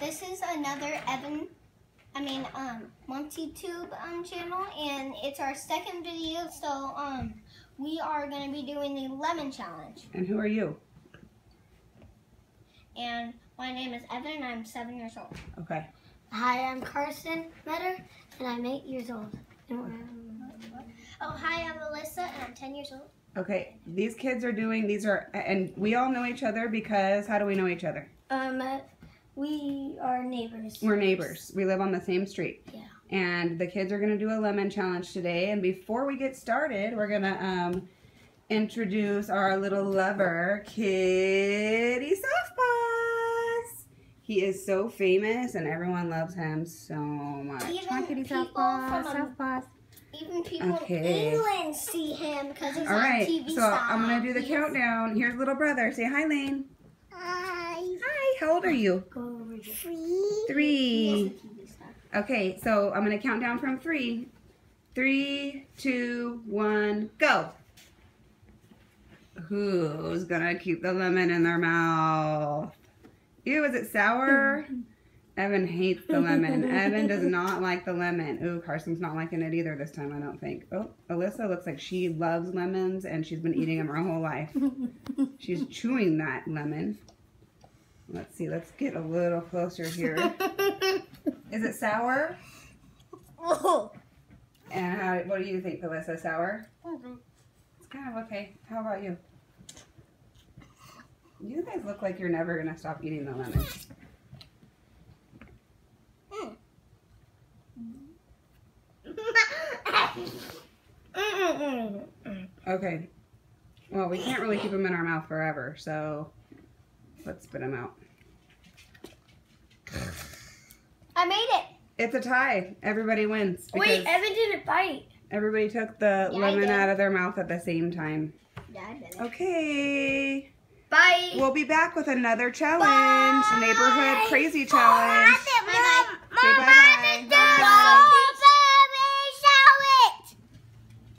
this is another Evan, I mean, um, Monty Tube um, channel, and it's our second video, so um, we are going to be doing the lemon challenge. And who are you? And my name is Evan, and I'm seven years old. Okay. Hi, I'm Carson Metter, and I'm eight years old. Oh, hi, I'm Alyssa, and I'm 10 years old. Okay. These kids are doing, these are, and we all know each other because how do we know each other? Um, uh, we are neighbors. We're neighbors. We live on the same street. Yeah. And the kids are going to do a lemon challenge today. And before we get started, we're going to um, introduce our little lover, Kitty Softpaws. He is so famous and everyone loves him so much. Even Hi, Kitty people Softpaws. from Softpaws. Even people Okay. in England see him because he's All on right, TV so I'm going to do the countdown. Here's little brother. Say hi, Lane. Hi. How old are you? Go over here. Free. Three. Okay, so I'm gonna count down from three. Three, two, one, go. Who's gonna keep the lemon in their mouth? Ew, is it sour? Evan hates the lemon. Evan does not like the lemon. Ooh, Carson's not liking it either this time, I don't think. Oh, Alyssa looks like she loves lemons and she's been eating them her whole life. She's chewing that lemon. Let's see, let's get a little closer here. Is it sour? Oh. And how, what do you think, Alyssa? Sour? Mm-hmm. It's kind of okay. How about you? You guys look like you're never gonna stop eating the lemon. Mm. Okay. Well, we can't really keep them in our mouth forever, so let's spit them out. I made it. It's a tie. Everybody wins. Wait, Evan didn't bite. everybody took the Yeah, lemon out of their mouth at the same time. Yeah, I did it. Okay. Bye. We'll be back with another challenge. Neighborhood Crazy Challenge.